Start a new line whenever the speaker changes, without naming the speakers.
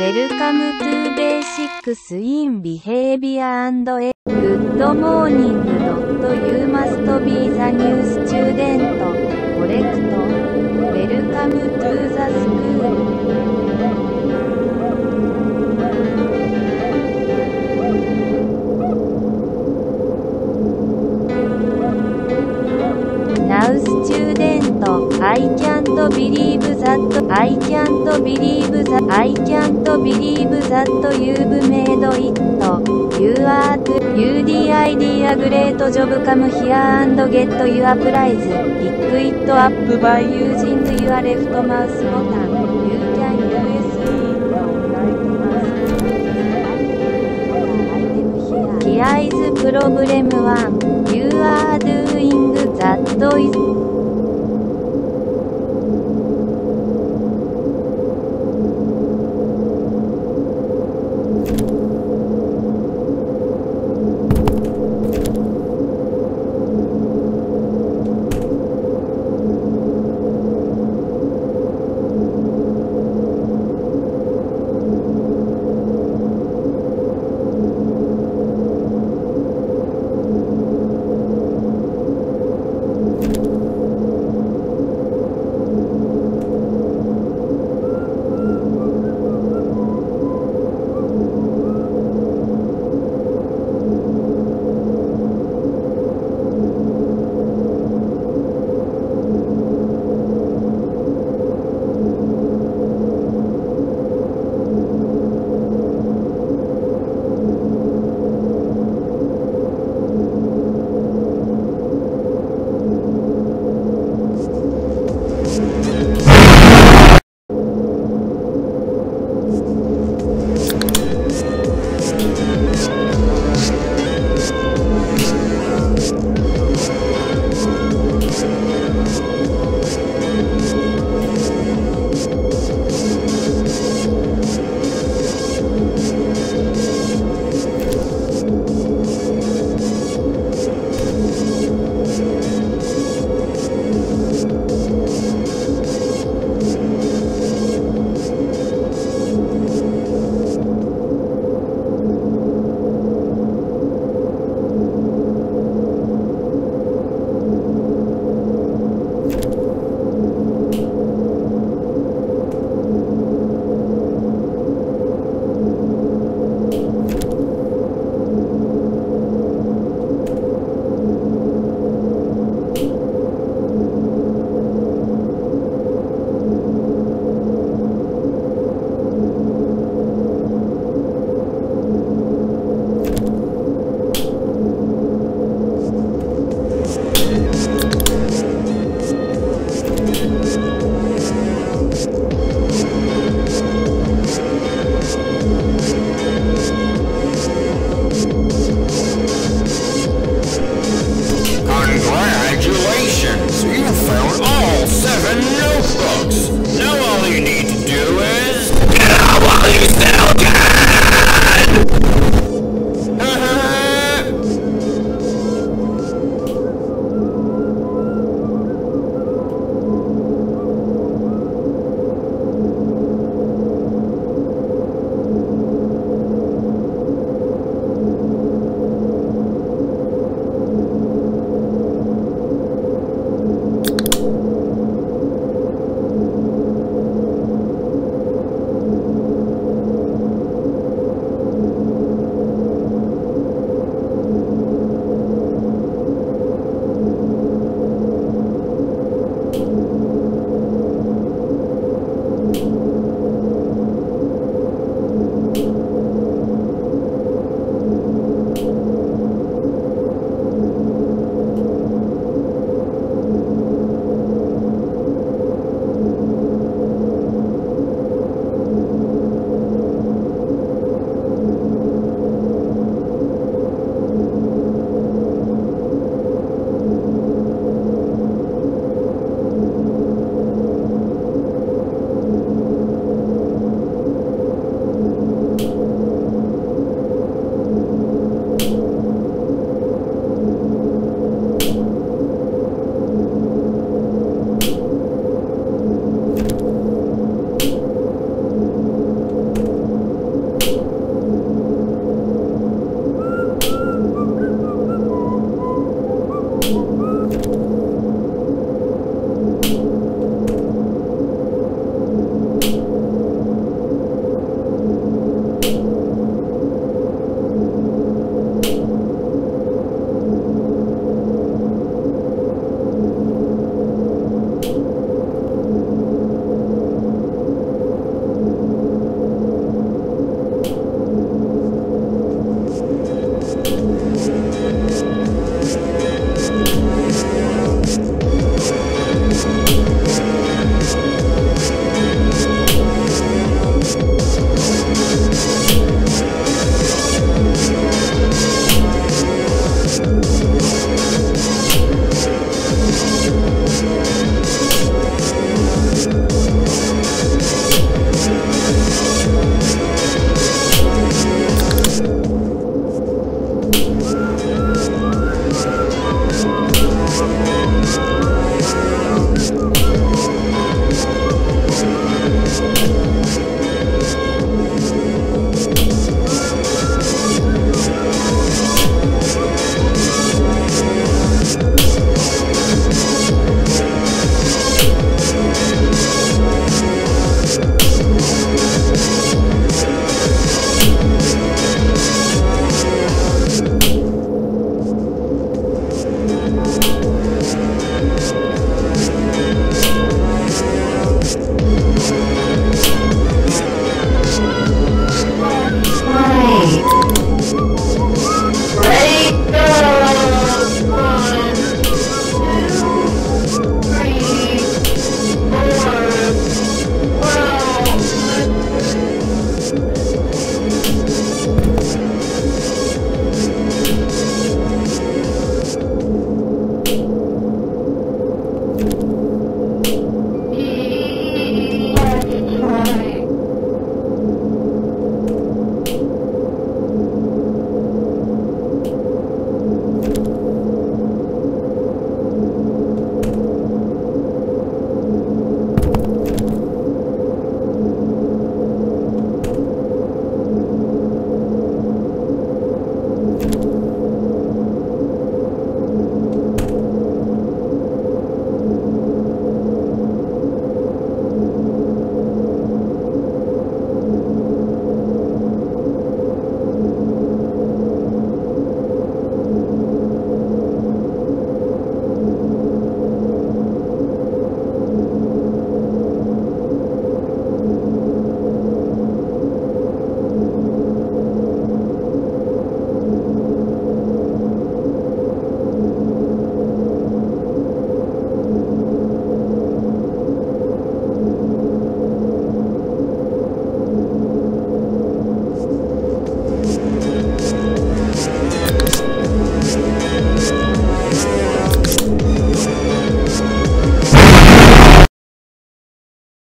Welcome to Basics in Behavior and e Good morning. You must be the new student. Correct. Welcome to the school. Now student, I can't believe that, I can't believe that, I can't believe that you've made it. You are you the idea great job come here and get your prize. Pick it up by using your left mouse button. You can use it on right mouse button. Here is problem 1. You are doing that is